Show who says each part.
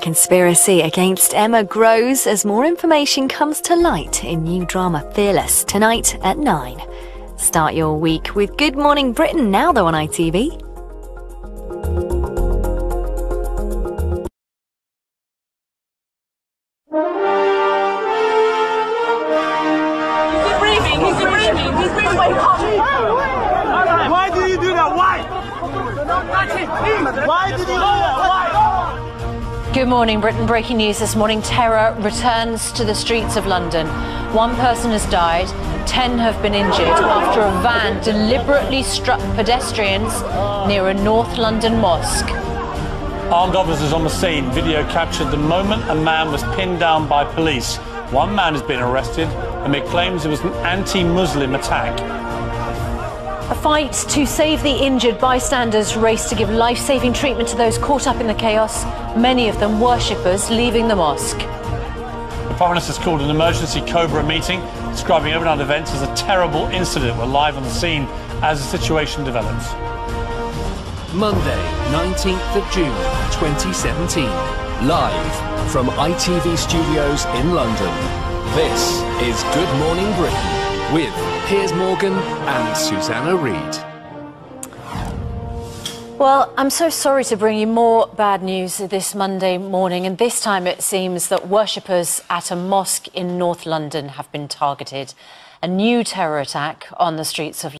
Speaker 1: conspiracy against Emma grows as more information comes to light in new drama Fearless tonight at 9. Start your week with Good Morning Britain now, though, on ITV.
Speaker 2: He's
Speaker 3: Good morning, Britain. Breaking news this morning. Terror returns to the streets of London. One person has died, ten have been injured after a van deliberately struck pedestrians near a North London mosque.
Speaker 4: Armed officers on the scene. Video captured the moment a man was pinned down by police. One man has been arrested amid claims it was an anti Muslim attack.
Speaker 3: A fight to save the injured bystanders race to give life saving treatment to those caught up in the chaos, many of them worshippers leaving the mosque.
Speaker 4: The Prime Minister has called an emergency Cobra meeting, describing overnight events as a terrible incident. We're live on the scene as the situation develops.
Speaker 5: Monday, 19th of June, 2017. Live from ITV Studios in London. This is Good Morning Britain with Piers Morgan and Susanna Reid.
Speaker 3: Well, I'm so sorry to bring you more bad news this Monday morning, and this time it seems that worshippers at a mosque in North London have been targeted. A new terror attack on the streets of